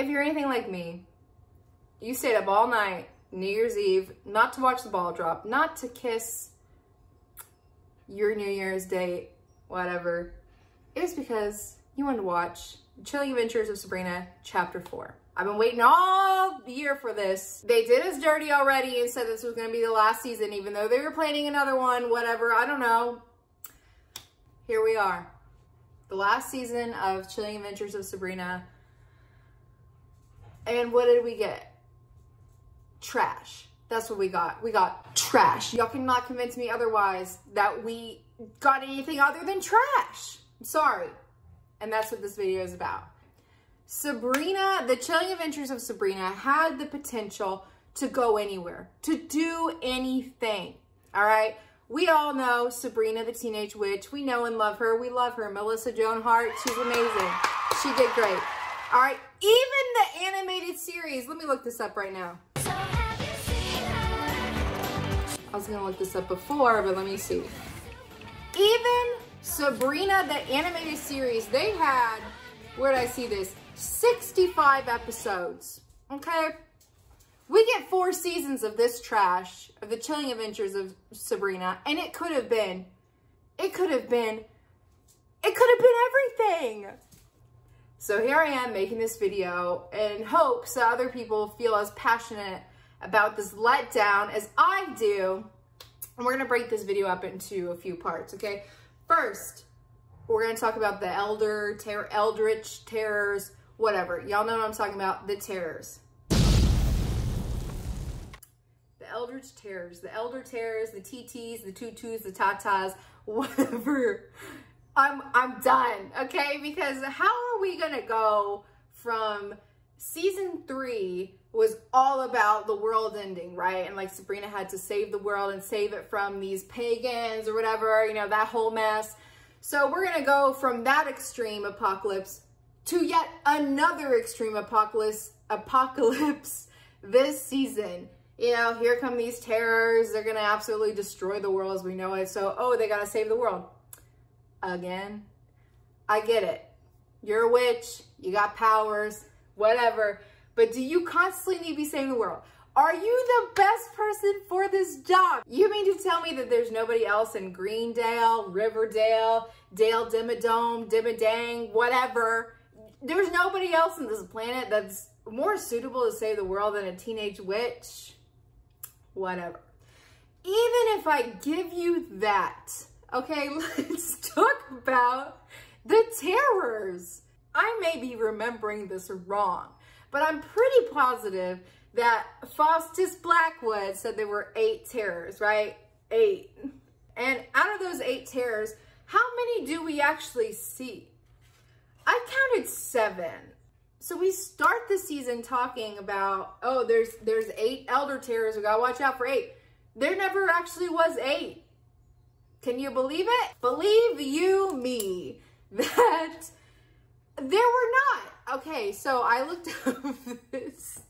if you're anything like me, you stayed up all night, New Year's Eve, not to watch the ball drop, not to kiss your New Year's date, whatever. It was because you wanted to watch Chilling Adventures of Sabrina, Chapter 4. I've been waiting all year for this. They did us dirty already and said this was going to be the last season, even though they were planning another one, whatever. I don't know. Here we are. The last season of Chilling Adventures of Sabrina. And what did we get? Trash. That's what we got. We got trash. Y'all cannot convince me otherwise that we got anything other than trash. I'm sorry. And that's what this video is about. Sabrina, the Chilling Adventures of Sabrina had the potential to go anywhere, to do anything. All right. We all know Sabrina the Teenage Witch. We know and love her. We love her. Melissa Joan Hart, she's amazing. She did great. All right. Even the animated series, let me look this up right now. I was to look this up before, but let me see. Even Sabrina the animated series, they had, where did I see this? 65 episodes. Okay. We get four seasons of this trash, of the chilling adventures of Sabrina, and it could have been, it could have been, it could have been everything. So here I am making this video in hopes that other people feel as passionate about this letdown as I do. And we're gonna break this video up into a few parts, okay? First, we're gonna talk about the Elder, ter Eldritch Terrors, whatever. Y'all know what I'm talking about, the terrors. The Eldritch Terrors, the Elder Terrors, the TTs, the Tutus, the Tatas, whatever. I'm, I'm done, okay? Because how we gonna go from season three was all about the world ending, right? And like Sabrina had to save the world and save it from these pagans or whatever, you know, that whole mess. So we're gonna go from that extreme apocalypse to yet another extreme apocalypse apocalypse this season. You know, here come these terrors. They're going to absolutely destroy the world as we know it. So, oh, they got to save the world. Again, I get it. You're a witch. You got powers, whatever. But do you constantly need to be saving the world? Are you the best person for this job? You mean to tell me that there's nobody else in Greendale, Riverdale, Dale Dimmadome, Dimmadang, whatever, there's nobody else on this planet that's more suitable to save the world than a teenage witch. Whatever. Even if I give you that, okay, let's talk about the terrors. I may be remembering this wrong, but I'm pretty positive that Faustus Blackwood said there were eight terrors, right? Eight. And out of those eight terrors, how many do we actually see? I counted seven. So we start the season talking about, oh, there's there's eight elder terrors. We gotta watch out for eight. There never actually was eight. Can you believe it? Believe you me that there were not. Okay, so I looked up this.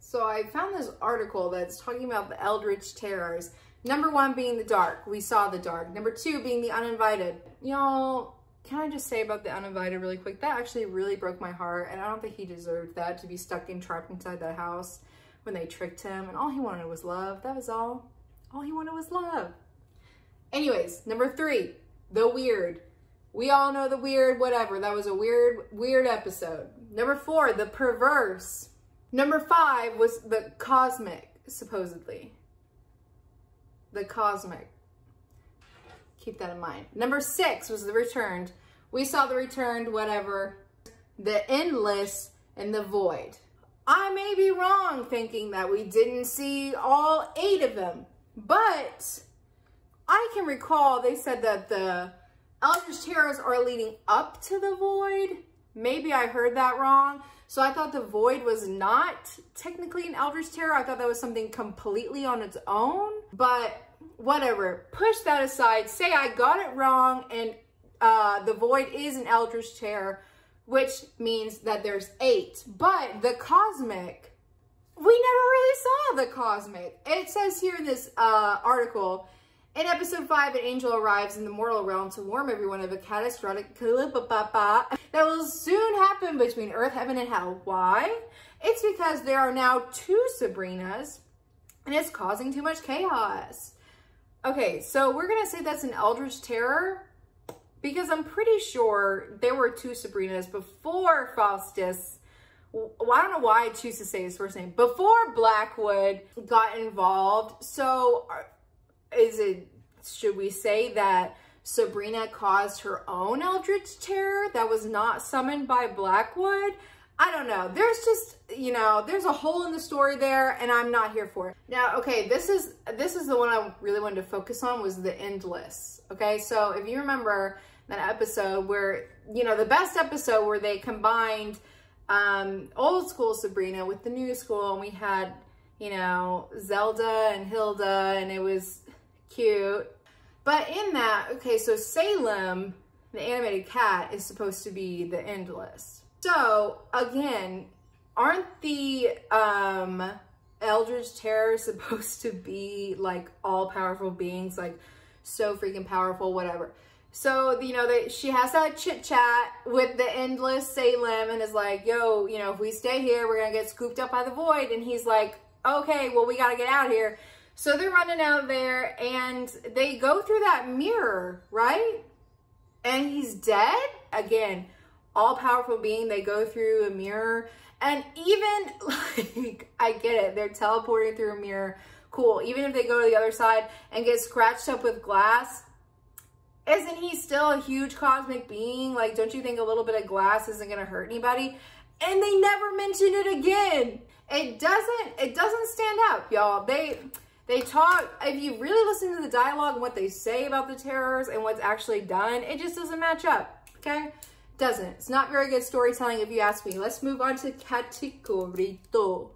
So I found this article that's talking about the Eldritch Terrors. Number one being the dark. We saw the dark. Number two being the uninvited. Y'all, can I just say about the uninvited really quick? That actually really broke my heart, and I don't think he deserved that to be stuck and trapped inside that house when they tricked him, and all he wanted was love. That was all. All he wanted was love. Anyways, number three, the weird. We all know the weird, whatever. That was a weird, weird episode. Number four, the perverse. Number five was the cosmic, supposedly. The cosmic. Keep that in mind. Number six was the returned. We saw the returned, whatever. The endless and the void. I may be wrong thinking that we didn't see all eight of them, but I can recall they said that the Eldritch Terrors are leading up to the void. Maybe I heard that wrong. So I thought the void was not technically an Eldritch Terror. I thought that was something completely on its own, but whatever, push that aside, say I got it wrong and uh, the void is an eldritch terror, which means that there's eight. But the cosmic, we never really saw the cosmic. It says here in this uh, article, In episode 5, an angel arrives in the mortal realm to warn everyone of a catastrophic that will soon happen between Earth, Heaven, and Hell. Why? It's because there are now two Sabrinas, and it's causing too much chaos. Okay, so we're going to say that's an Eldritch Terror, because I'm pretty sure there were two Sabrinas before Faustus well, I don't know why I choose to say his first name, before Blackwood got involved. So uh, is it, should we say that Sabrina caused her own Eldritch Terror that was not summoned by Blackwood? I don't know. There's just, you know, there's a hole in the story there and I'm not here for it. Now, okay, this is this is the one I really wanted to focus on was the Endless. Okay, so if you remember that episode where, you know, the best episode where they combined um, old school Sabrina with the new school and we had, you know, Zelda and Hilda and it was cute. But in that, okay, so Salem, the animated cat, is supposed to be the Endless. So again, aren't the um, Eldritch Terrors supposed to be like all powerful beings, like so freaking powerful, whatever. So, you know, that she has that chit chat with the endless Salem and is like, yo, you know, if we stay here, we're going to get scooped up by the void. And he's like, okay, well, we got to get out here. So they're running out there and they go through that mirror, right? And he's dead. Again, all powerful being, they go through a mirror. And even like, I get it, they're teleporting through a mirror. Cool. Even if they go to the other side and get scratched up with glass, isn't he still a huge cosmic being? Like, don't you think a little bit of glass isn't going to hurt anybody? And they never mention it again. It doesn't, it doesn't stand out, y'all. They, they talk, if you really listen to the dialogue and what they say about the terrors and what's actually done, it just doesn't match up, okay? Doesn't. It's not very good storytelling if you ask me. Let's move on to Categorito.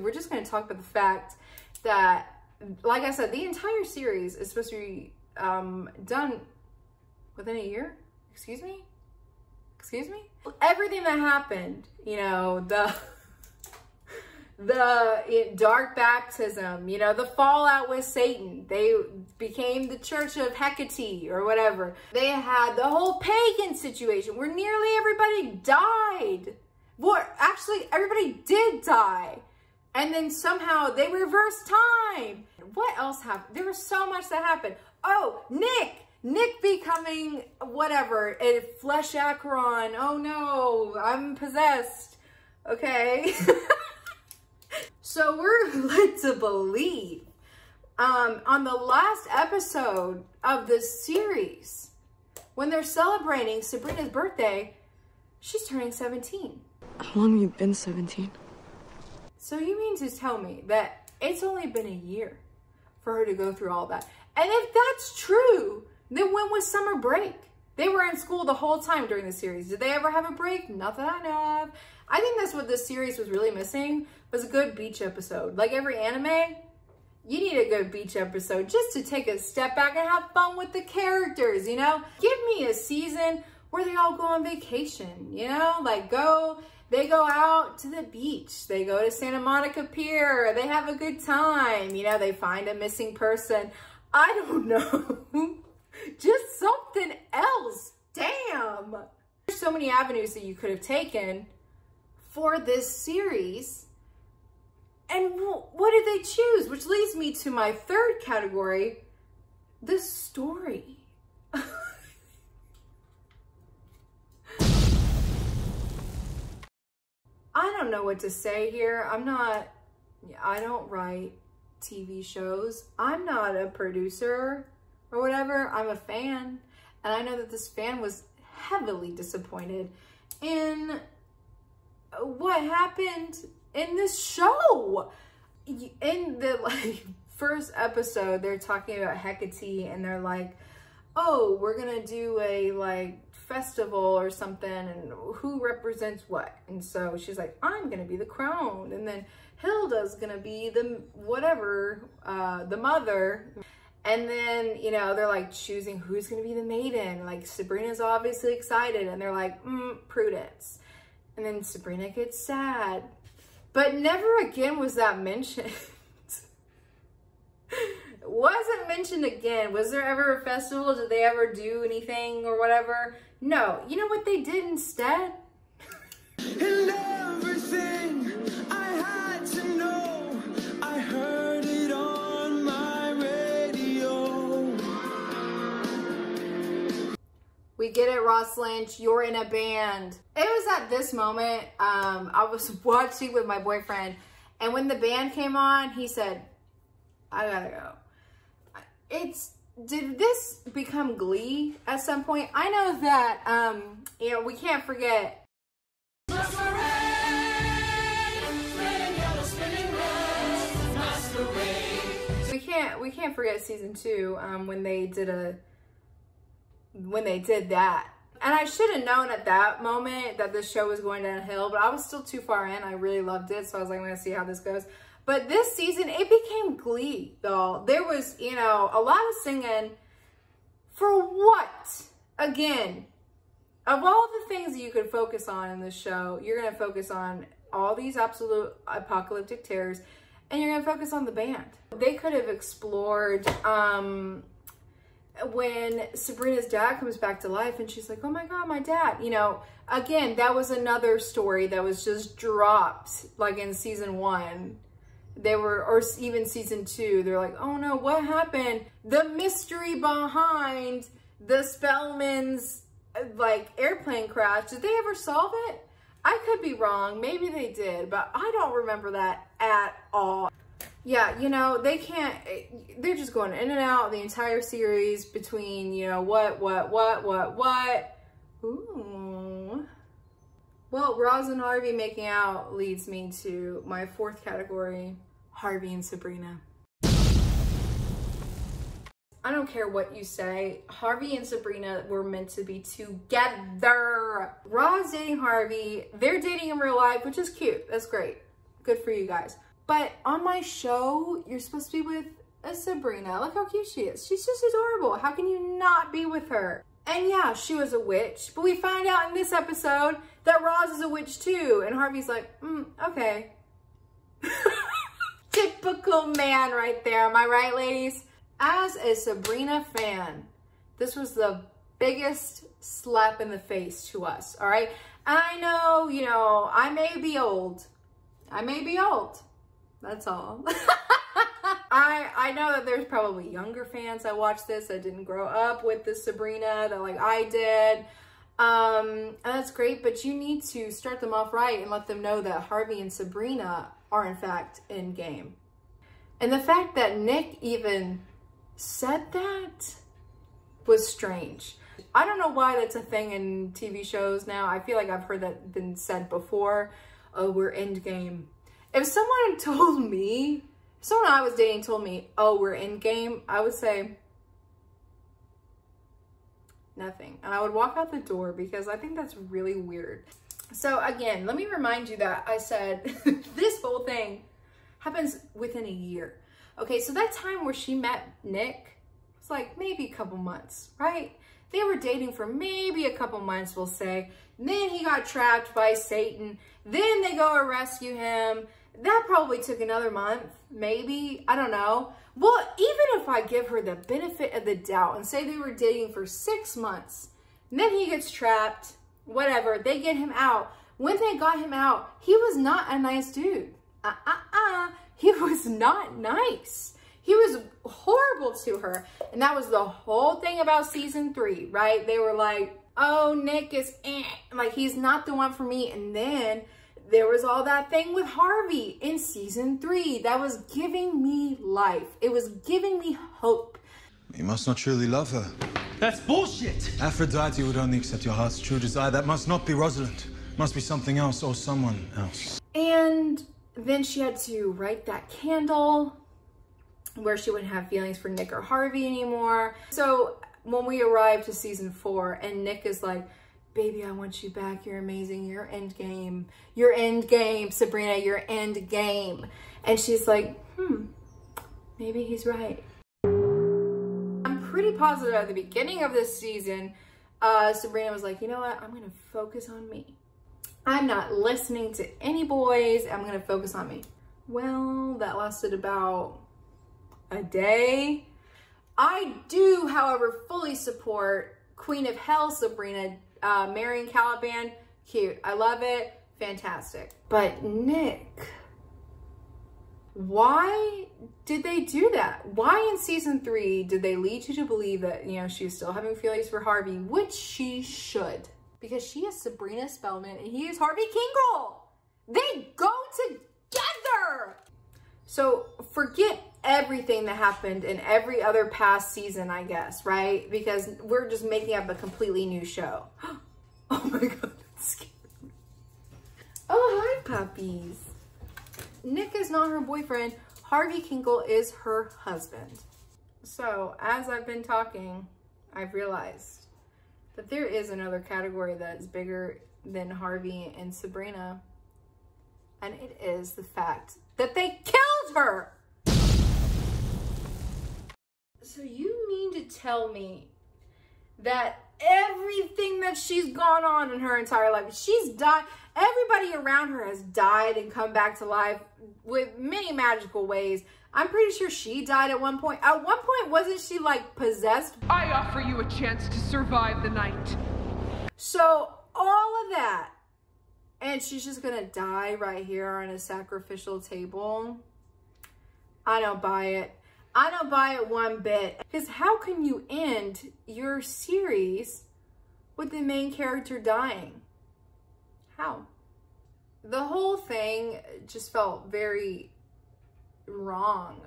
We're just going to talk about the fact that like I said, the entire series is supposed to be um, done within a year. Excuse me? Excuse me? Everything that happened, you know, the the dark baptism, you know, the fallout with Satan. They became the church of Hecate or whatever. They had the whole pagan situation where nearly everybody died. Well, actually, everybody did die. And then somehow they reversed time. What else happened? There was so much that happened. Oh, Nick! Nick becoming whatever, a flesh Acheron. Oh no, I'm possessed. Okay. so we're led to believe um, on the last episode of this series, when they're celebrating Sabrina's birthday, she's turning 17. How long have you been 17? So you mean to tell me that it's only been a year for her to go through all that? And if that's true, then when was summer break? They were in school the whole time during the series. Did they ever have a break? Not that I know of. I think that's what this series was really missing, was a good beach episode. Like every anime, you need a good beach episode just to take a step back and have fun with the characters, you know? Give me a season where they all go on vacation, you know? Like go they go out to the beach. They go to Santa Monica Pier. They have a good time. You know, they find a missing person. I don't know. Just something else. Damn. There's so many avenues that you could have taken for this series. And what did they choose? Which leads me to my third category, the story. I don't know what to say here. I'm not, I don't write TV shows. I'm not a producer or whatever. I'm a fan. And I know that this fan was heavily disappointed in what happened in this show. In the like first episode, they're talking about Hecate and they're like, oh, we're to do a like festival or something and who represents what. And so she's like, I'm to be the crone. And then Hilda's to be the whatever, uh, the mother. And then, you know, they're like choosing who's to be the maiden. Like Sabrina's obviously excited and they're like, mm, Prudence. And then Sabrina gets sad. But never again was that mentioned. Wasn't mentioned again. Was there ever a festival? Did they ever do anything or whatever? No. You know what they did instead? We get it, Ross Lynch. You're in a band. It was at this moment, um, I was watching with my boyfriend, and when the band came on, he said, I gotta go. It's, did this become Glee at some point? I know that, um, you know, we can't forget. We can't, we can't forget season two, um, when they did a, when they did that. And I should have known at that moment that this show was going downhill, but I was still too far in. I really loved it. So I was like, I'm to see how this goes. But this season, it became Glee, though. There was, you know, a lot of singing. For what? Again, of all the things you could focus on in this show, you're to focus on all these absolute apocalyptic terrors, and you're to focus on the band. They could have explored um, when Sabrina's dad comes back to life and she's like, oh my God, my dad, you know, again, that was another story that was just dropped like in season one. They were, or even season two, they're like, oh no, what happened? The mystery behind the Spellman's like airplane crash. Did they ever solve it? I could be wrong. Maybe they did, but I don't remember that at all yeah, you know, they can't, eh, they're just going in and out the entire series between, you know, what, what, what, what, what. Ooh. Well, Roz and Harvey making out leads me to my fourth category, Harvey and Sabrina. I don't care what you say. Harvey and Sabrina were meant to be together. Roz dating Harvey. They're dating in real life, which is cute. That's great. Good for you guys. But on my show, you're supposed to be with a Sabrina. Look how cute she is. She's just adorable. How can you not be with her? And yeah, she was a witch. But we find out in this episode that Roz is a witch too. And Harvey's like, mm, okay. Typical man right there. Am I right, ladies? As a Sabrina fan, this was the biggest slap in the face to us, all right? I know, you know, I may be old. I may be old. That's all. I I know that there's probably younger fans that watch this that didn't grow up with the Sabrina that like I did. Um, and that's great, but you need to start them off right and let them know that Harvey and Sabrina are in fact in game. And the fact that Nick even said that was strange. I don't know why that's a thing in TV shows now. I feel like I've heard that been said before. Oh, we're end game if someone told me, someone I was dating told me, oh, we're in game, I would say nothing. And I would walk out the door because I think that's really weird. So again, let me remind you that I said this whole thing happens within a year. Okay, so that time where she met Nick was like maybe a couple months, right? They were dating for maybe a couple months, we'll say. Then he got trapped by Satan. Then they go and rescue him that probably took another month, maybe. I don't know. Well, even if I give her the benefit of the doubt and say they were dating for six months, and then he gets trapped, whatever, they get him out. When they got him out, he was not a nice dude. Uh-uh-uh. He was not nice. He was horrible to her. And that was the whole thing about season three, right? They were like, oh, Nick is eh. like, he's not the one for me. And then there was all that thing with Harvey in season three that was giving me life. It was giving me hope. You must not truly love her. That's bullshit. Aphrodite would only accept your heart's true desire. That must not be Rosalind. Must be something else or someone else. And then she had to write that candle where she wouldn't have feelings for Nick or Harvey anymore. So when we arrived to season four and Nick is like, baby, I want you back. You're amazing. You're end game. You're end game, Sabrina. You're end game. And she's like, hmm, maybe he's right. I'm pretty positive at the beginning of this season, uh, Sabrina was like, you know what? I'm going to focus on me. I'm not listening to any boys. I'm going to focus on me. Well, that lasted about a day. I do, however, fully support Queen of Hell Sabrina uh, Marion Caliban. Cute. I love it. Fantastic. But Nick, why did they do that? Why in season three did they lead you to believe that, you know, she was still having feelings for Harvey, which she should? Because she is Sabrina Spellman and he is Harvey Kinkle. They go together. So forget everything that happened in every other past season, I guess, right? Because we're just making up a completely new show. oh my God, that's scary. Oh, hi, puppies. Nick is not her boyfriend. Harvey Kinkle is her husband. So, as I've been talking, I've realized that there is another category that is bigger than Harvey and Sabrina. And it is the fact that they killed her. So you mean to tell me that everything that she's gone on in her entire life, she's died, everybody around her has died and come back to life with many magical ways. I'm pretty sure she died at one point. At one point, wasn't she like possessed? I offer you a chance to survive the night. So all of that, and she's just gonna die right here on a sacrificial table. I don't buy it. I don't buy it one bit. Because how can you end your series with the main character dying? How? The whole thing just felt very wrong.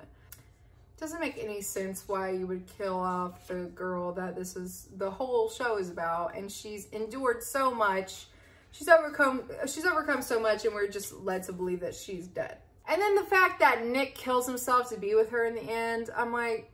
Doesn't make any sense why you would kill off the girl that this is the whole show is about and she's endured so much. She's overcome she's overcome so much and we're just led to believe that she's dead. And then the fact that Nick kills himself to be with her in the end, I'm like,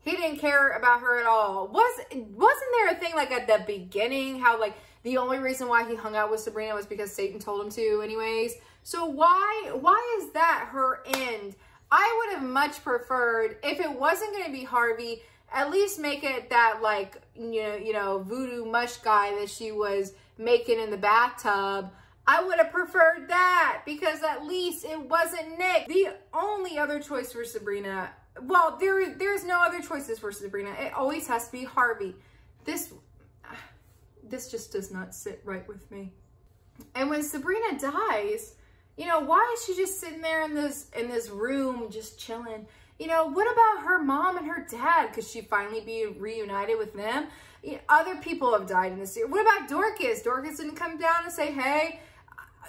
he didn't care about her at all. Was, wasn't there a thing like at the beginning, how like the only reason why he hung out with Sabrina was because Satan told him to anyways? So why, why is that her end? I would have much preferred, if it wasn't going to be Harvey, at least make it that like, you know, you know, voodoo mush guy that she was making in the bathtub I would have preferred that because at least it wasn't Nick. The only other choice for Sabrina, well, there there's no other choices for Sabrina. It always has to be Harvey. This, this just does not sit right with me. And when Sabrina dies, you know, why is she just sitting there in this in this room just chilling? You know, what about her mom and her dad? Could she finally be reunited with them? You know, other people have died in this year. What about Dorcas? Dorcas didn't come down and say, hey,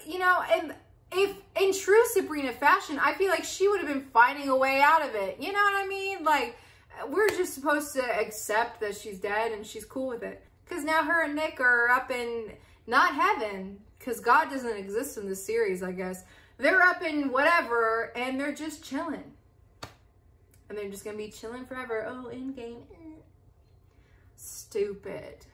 you know, and if in true Sabrina fashion, I feel like she would have been finding a way out of it. You know what I mean? Like, we're just supposed to accept that she's dead and she's cool with it. Because now her and Nick are up in, not heaven, because God doesn't exist in this series, I guess. They're up in whatever, and they're just chilling. And they're just going to be chilling forever. Oh, in game. Eh. Stupid.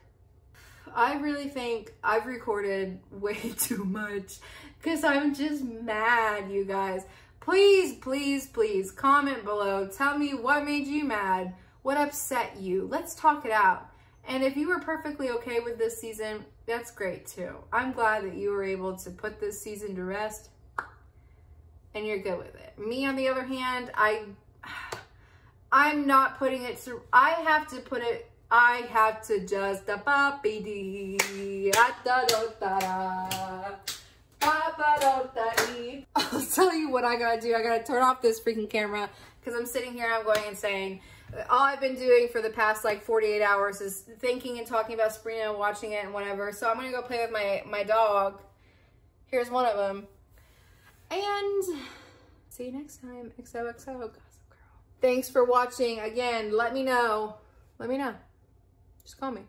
I really think I've recorded way too much because I'm just mad, you guys. Please, please, please comment below. Tell me what made you mad, what upset you. Let's talk it out. And if you were perfectly okay with this season, that's great too. I'm glad that you were able to put this season to rest and you're good with it. Me, on the other hand, I, I'm not putting it to, I have to put it I have to just a puppy. I'll tell you what I gotta do. I gotta turn off this freaking camera because I'm sitting here and I'm going insane. All I've been doing for the past like 48 hours is thinking and talking about Sabrina and watching it and whatever. So I'm gonna go play with my, my dog. Here's one of them. And see you next time. XOXO Gossip Girl. Thanks for watching. Again, let me know. Let me know. Just call me.